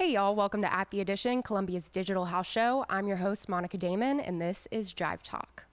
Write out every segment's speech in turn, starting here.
Hey, y'all, welcome to At the Addition, Columbia's digital house show. I'm your host, Monica Damon, and this is Jive Talk.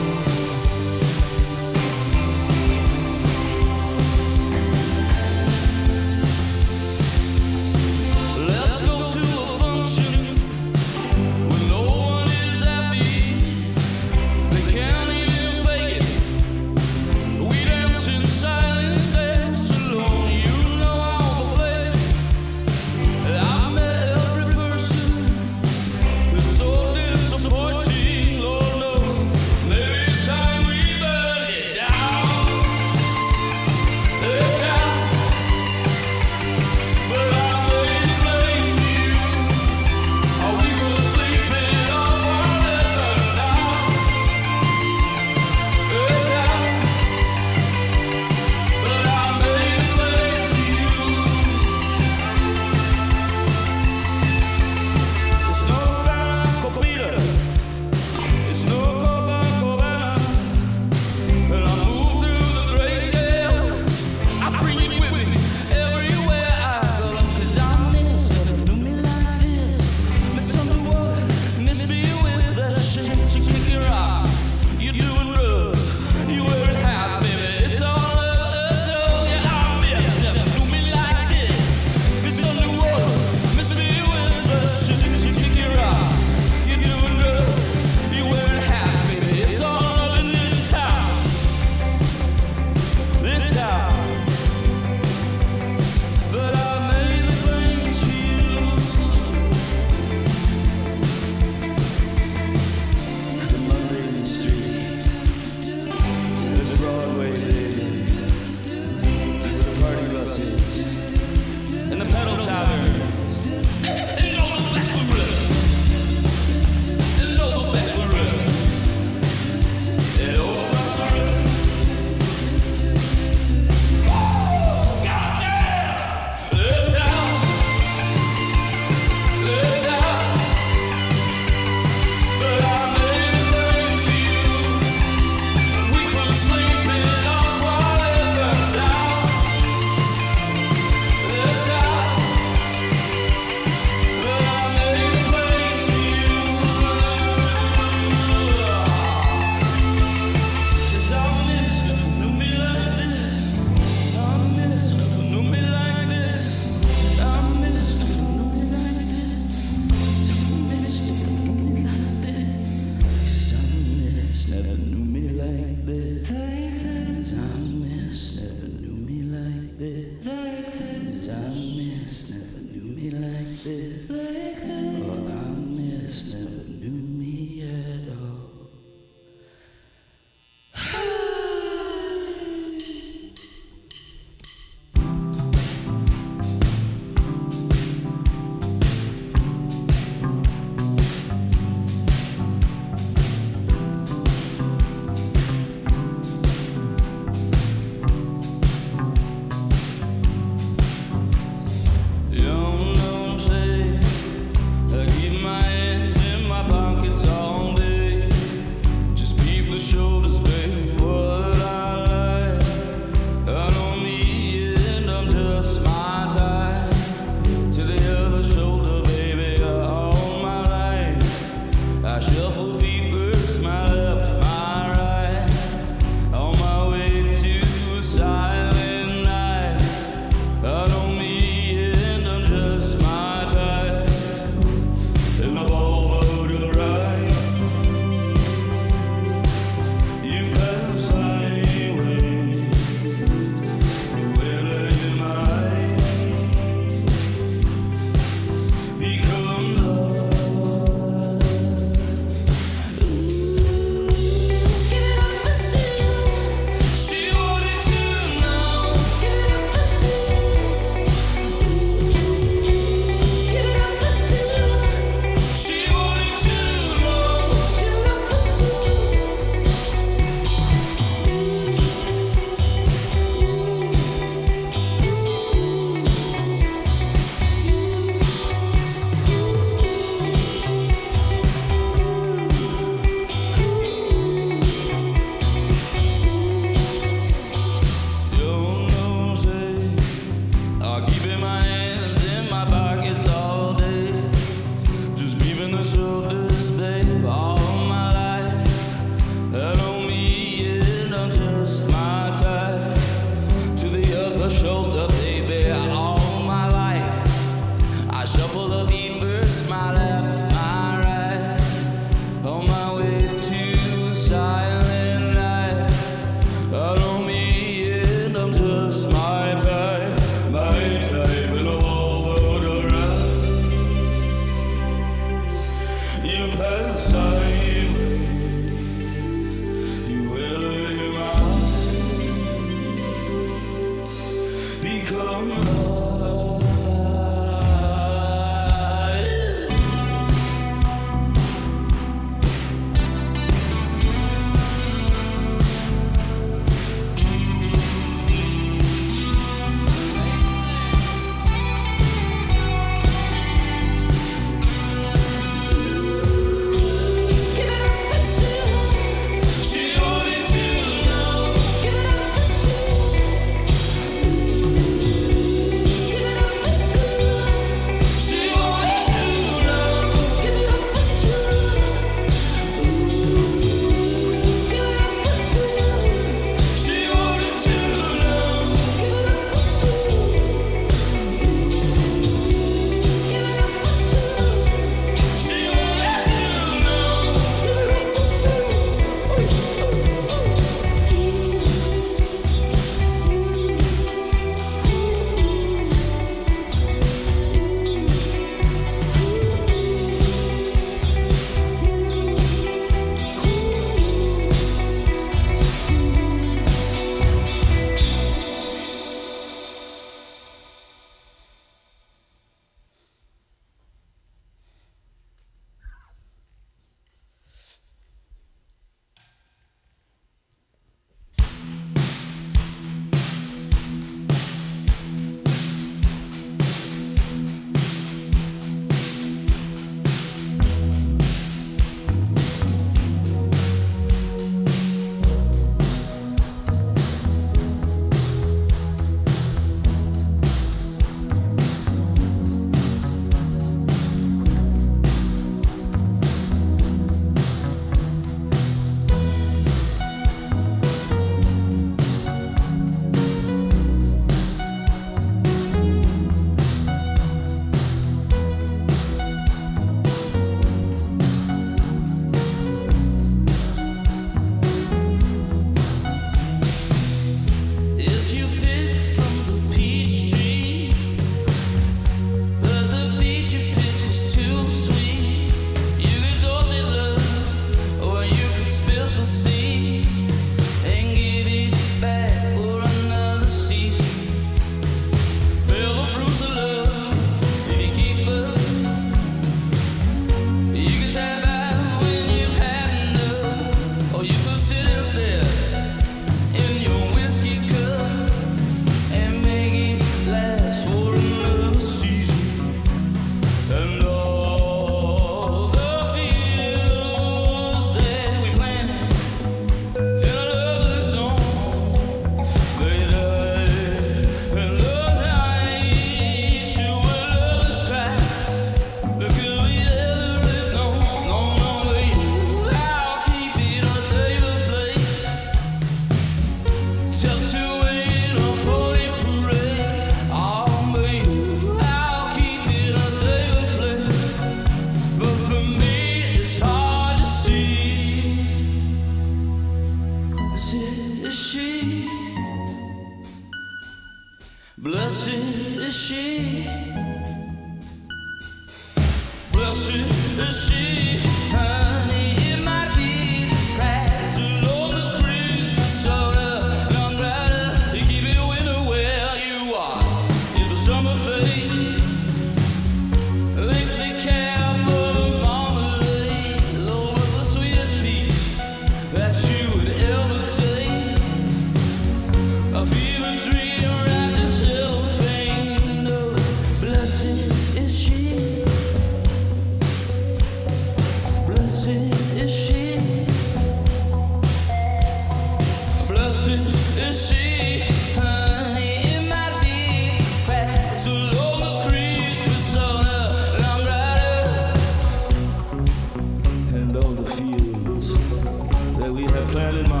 planning my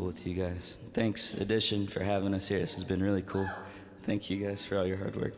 cool with you guys. Thanks, Addition, for having us here. This has been really cool. Thank you guys for all your hard work.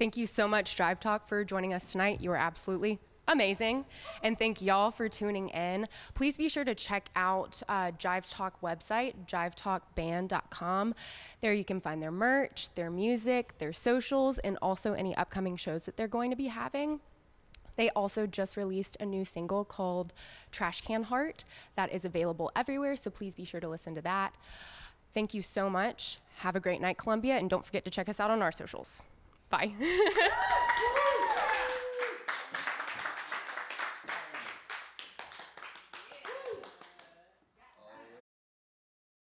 Thank you so much, Jive Talk, for joining us tonight. You are absolutely amazing. And thank y'all for tuning in. Please be sure to check out uh, Jive Talk website, jivetalkband.com. There you can find their merch, their music, their socials, and also any upcoming shows that they're going to be having. They also just released a new single called Trash Can Heart that is available everywhere, so please be sure to listen to that. Thank you so much. Have a great night, Columbia, and don't forget to check us out on our socials. Bye.